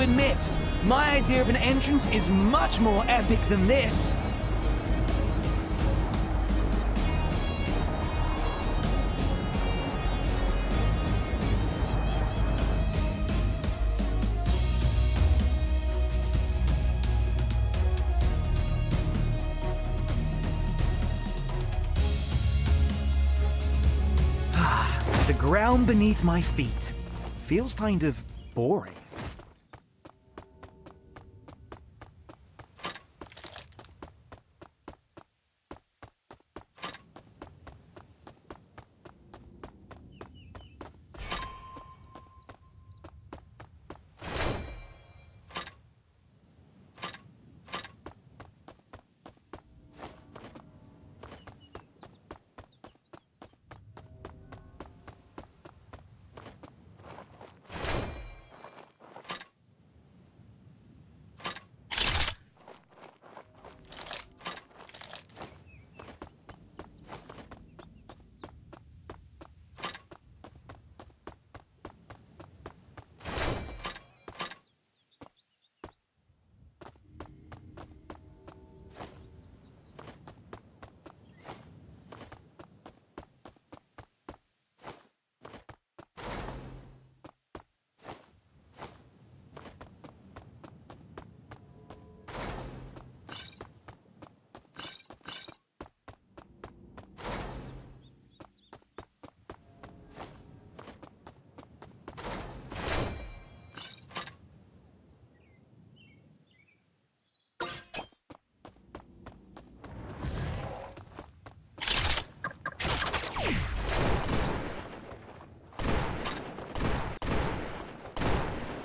admit, my idea of an entrance is much more epic than this. Ah, the ground beneath my feet feels kind of boring.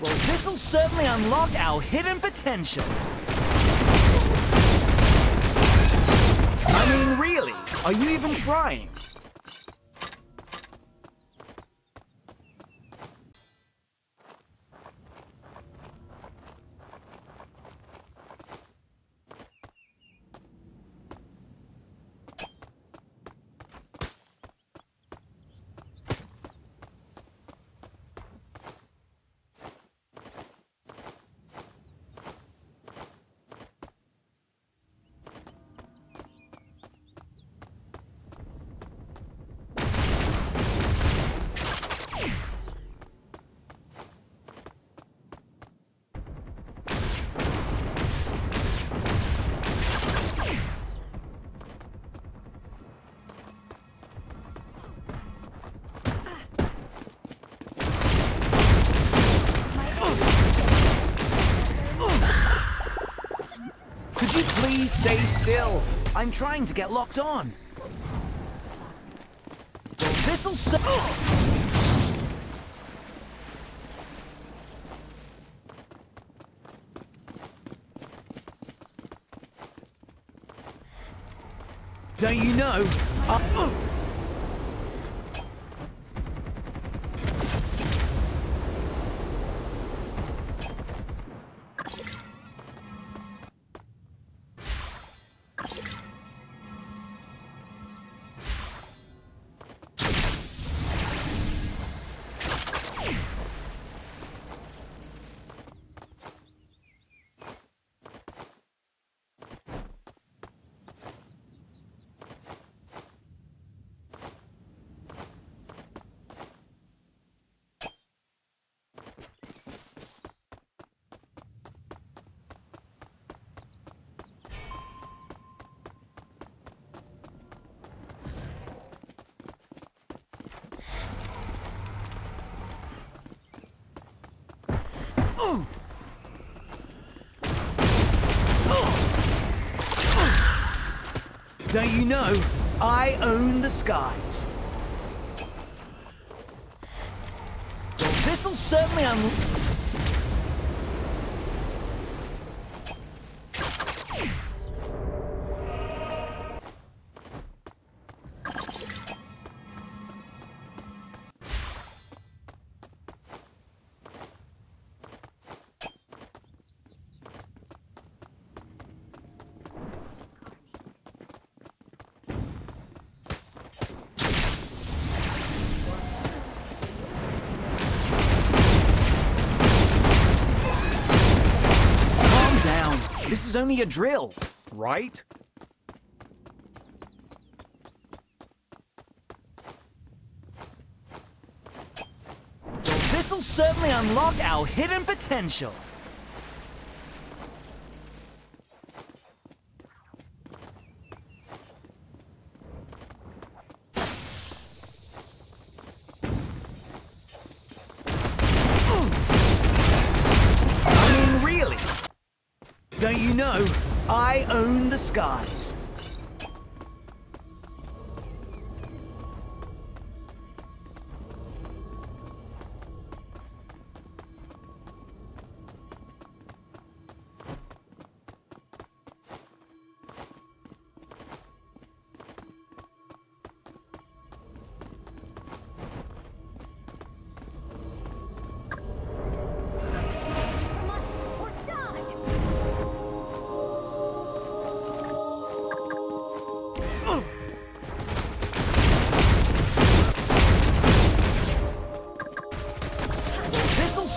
Well, this'll certainly unlock our hidden potential. I mean, really, are you even trying? Could you please stay still? I'm trying to get locked on. This'll ser- Don't you know? I- Don't you know? I own the skies. Well, this'll certainly un- is only a drill, right? This'll certainly unlock our hidden potential. Don't you know? I own the skies.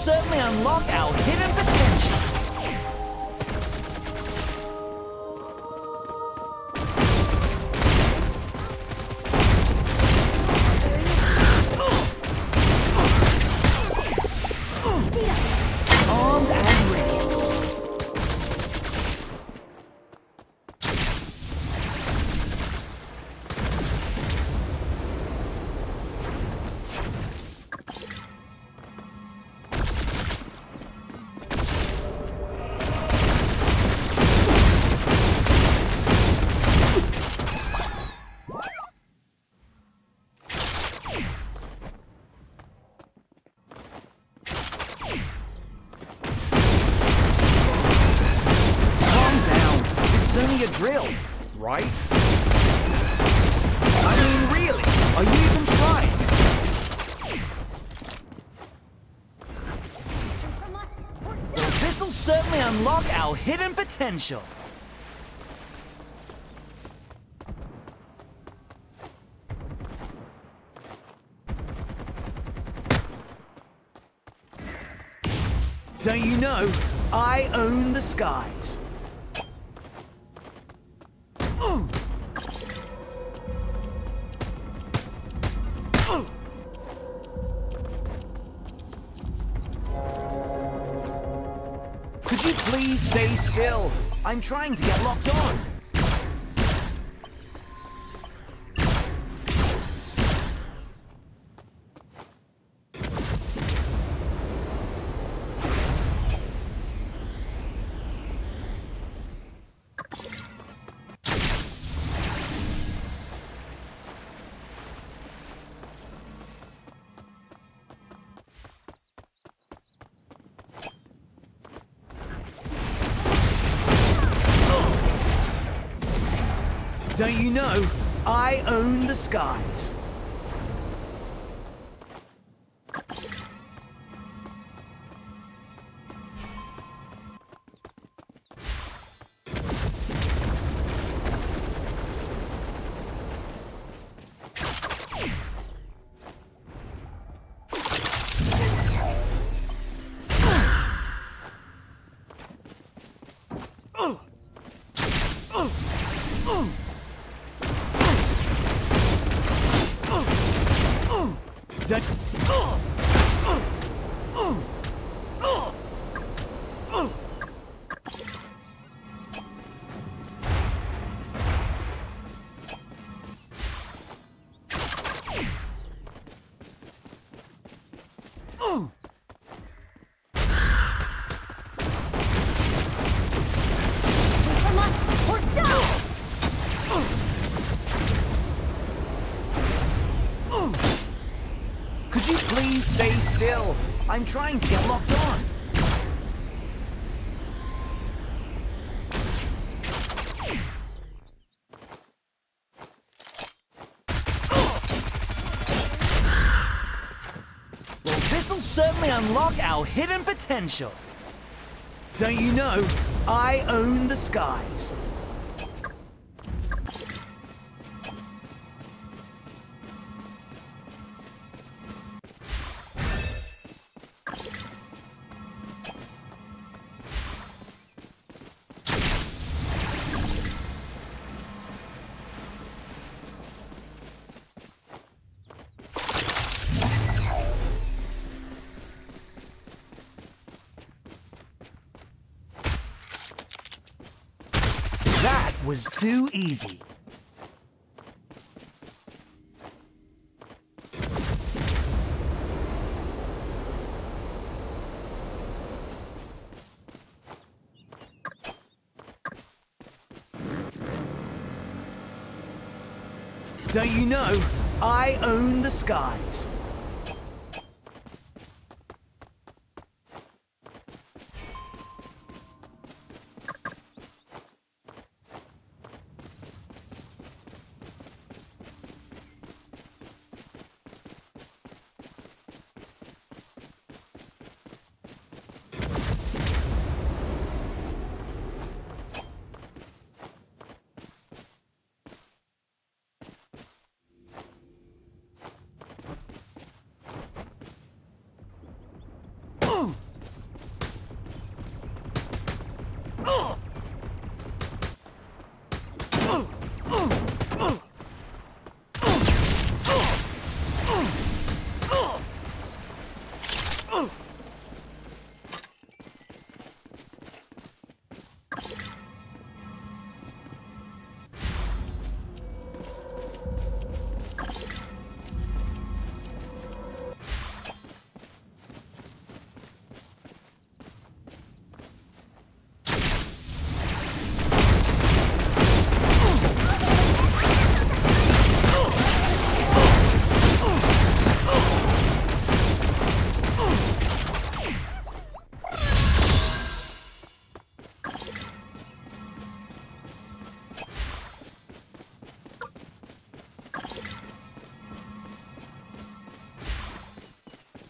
Unlock our hidden potential. Unlock our hidden potential. Don't you know, I own the skies. Stay still? I'm trying to get locked on. Don't you know? I own the skies. You please stay still? I'm trying to get locked on. Well, this'll certainly unlock our hidden potential. Don't you know, I own the skies. Was too easy. Don't you know, I own the skies.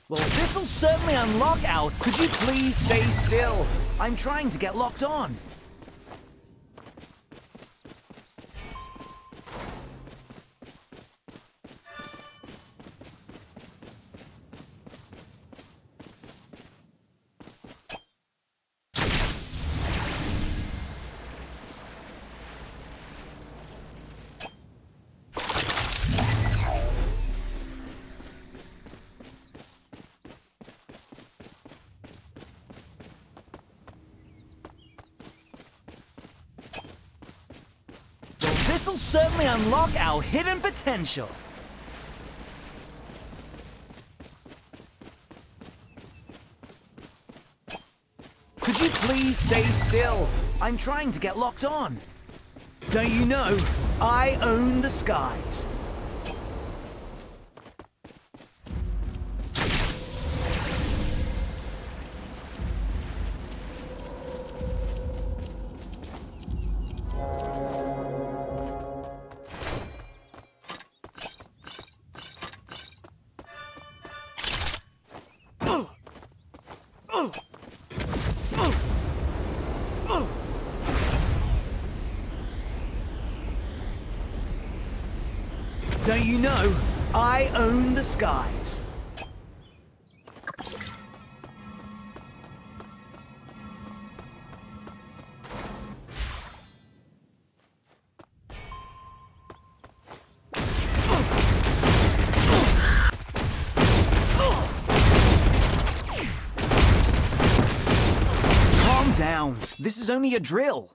Well, this'll certainly unlock our... Could you please stay still? I'm trying to get locked on. This'll certainly unlock our hidden potential. Could you please stay still? I'm trying to get locked on. Don't you know, I own the skies. Don't you know, I own the skies. Calm down. This is only a drill.